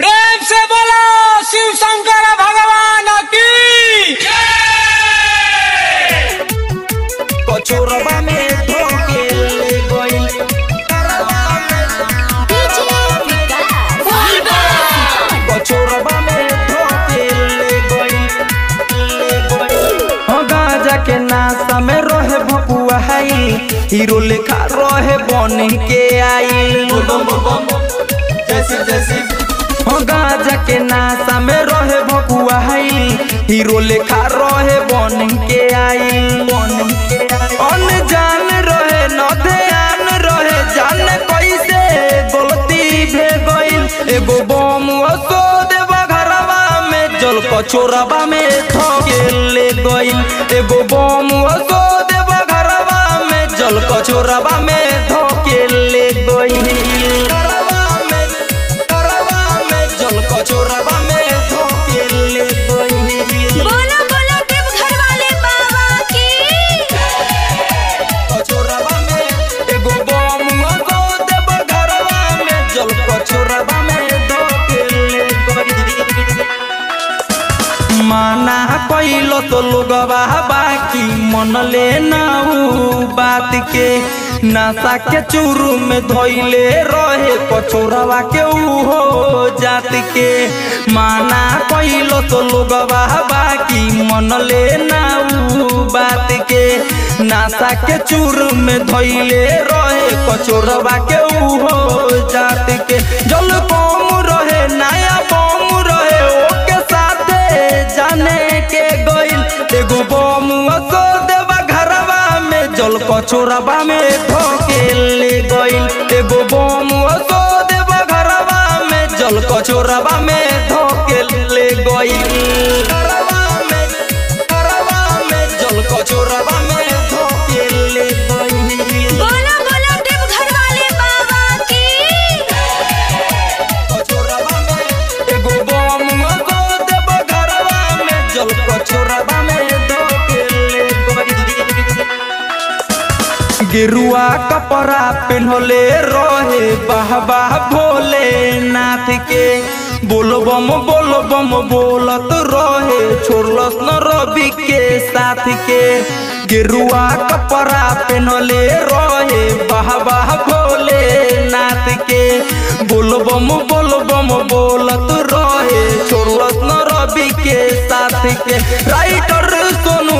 प्रेम से बोलो शिव शंकर भगवान की। कचोरबा में के में रहे हाई हीरो लेखा रहे बन के आई। जैसे जैसे। गाजा के नाश्ता में रहे भकुआ हीरो लेखा रहे बन के आई। अनजान रहे न ध्यान रहे जान कैसे गलती भे गइल एगो बम देवा घरवा में जल कचोरबा में थके ले गइल। एगो बम घरवा में जल माना कैलो तो लोगवा बाकी। मन ले नाऊ बात के नासा के चूरू में धोइले रहे कचोरवा के उहो जात के माना कैलो तो लोगवा बाकी। मन ले नाऊ बात के नासा के चूर में धोइले रहे कचोरवा के उहो जात के जल कम रहे, नया में जल कचोरबा में धोके ले गइल एगो बम असो देवा घरवा में जल गेरुआ कपड़ा पहनले रहे बाबा भोले नाथ के बोलबम बोलबम बोलत रहे छोड़लस न रवि के साथ के गेरुआ कपड़ा पहनले रहे बाबा भोले नाथ के बोलबम बोलबम बोलत रहे छोड़लस न रवि के साथ के राइटर सोनू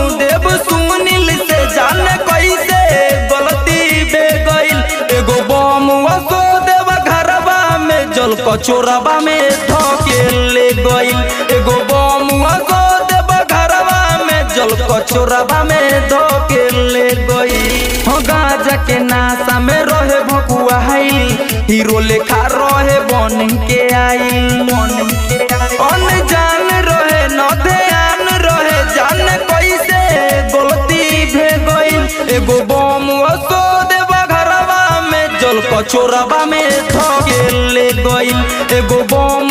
में जल कचोरबा में धके ले गइल एगो बम असो देव घरवा में जल कचोरबा में धके ले गइल हो गाजा के नासा में रहे भकुआ हाई हीरो लेखा रहे बन के आई बन के आई अनजान रहे न ध्यान रहे जान कैसे गलती भे गइल एगो बम असो देवा घरवा में जल कचोरबा में धके ले गइल। एगो बम